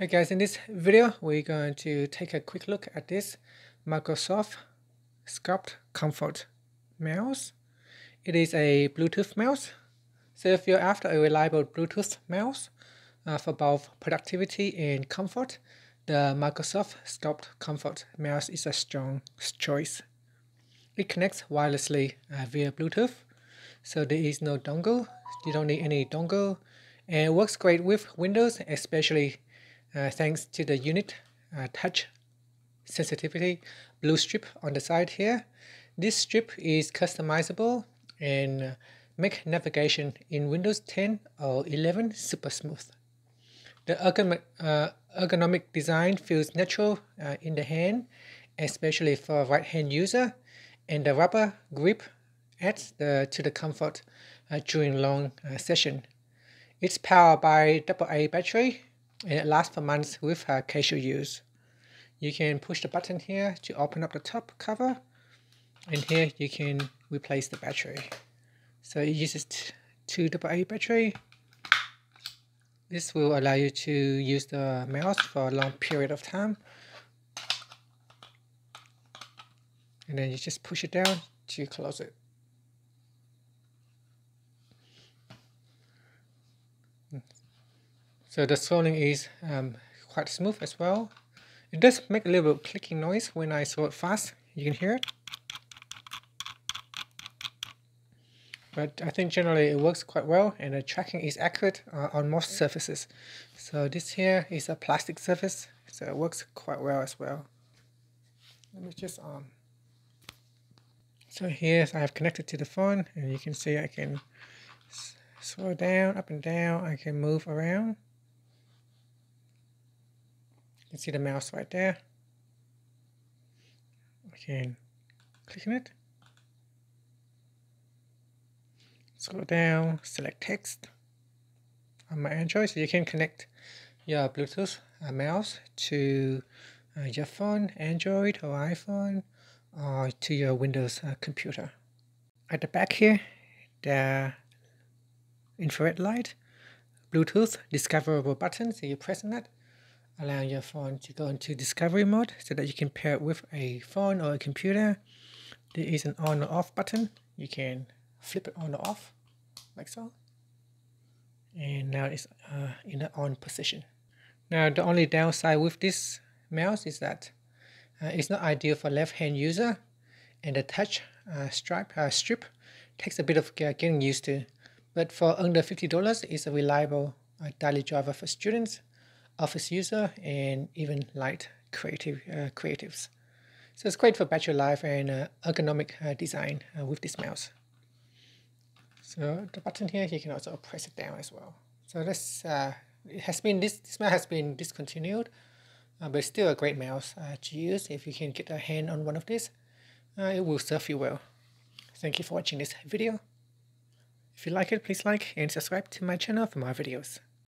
Hey guys, in this video we're going to take a quick look at this Microsoft Sculpt Comfort mouse. It is a Bluetooth mouse. So if you're after a reliable Bluetooth mouse uh, for both productivity and comfort, the Microsoft Sculpt Comfort mouse is a strong choice. It connects wirelessly uh, via Bluetooth, so there is no dongle. You don't need any dongle, and it works great with Windows, especially thanks to the unit uh, touch sensitivity blue strip on the side here. This strip is customizable and uh, make navigation in Windows 10 or 11 super smooth. The ergonomic, uh, ergonomic design feels natural uh, in the hand, especially for right hand user, and the rubber grip adds the, to the comfort uh, during long session. It's powered by AA battery and it lasts for months with casual use. You can push the button here to open up the top cover and here you can replace the battery. So it uses two AA battery. This will allow you to use the mouse for a long period of time. And then you just push it down to close it. So the scrolling is um, quite smooth as well. It does make a little bit clicking noise when I scroll fast. You can hear it. But I think generally it works quite well and the tracking is accurate uh, on most surfaces. So this here is a plastic surface, so it works quite well as well. Let me just um. So here I have connected to the phone and you can see I can slow down, up and down, I can move around. You can see the mouse right there. I can click on it. Scroll down, select text on my Android. So you can connect your Bluetooth uh, mouse to uh, your phone, Android or iPhone, or to your Windows uh, computer. At the back here, the infrared light, Bluetooth discoverable button. So you press on it allowing your phone to go into discovery mode so that you can pair it with a phone or a computer. There is an on or off button. You can flip it on or off like so. And now it's uh, in the on position. Now the only downside with this mouse is that uh, it's not ideal for left hand user and the touch uh, stripe, uh, strip takes a bit of getting used to. But for under $50, it's a reliable uh, daily driver for students office user and even light creative uh, creatives. So it's great for battery life and uh, ergonomic uh, design uh, with this mouse. So the button here, you can also press it down as well. So this uh, it has been this this mouse has been discontinued, uh, but still a great mouse to use if you can get a hand on one of these. it will serve you well. Thank you for watching this video. If you like it, please like and subscribe to my channel for more videos.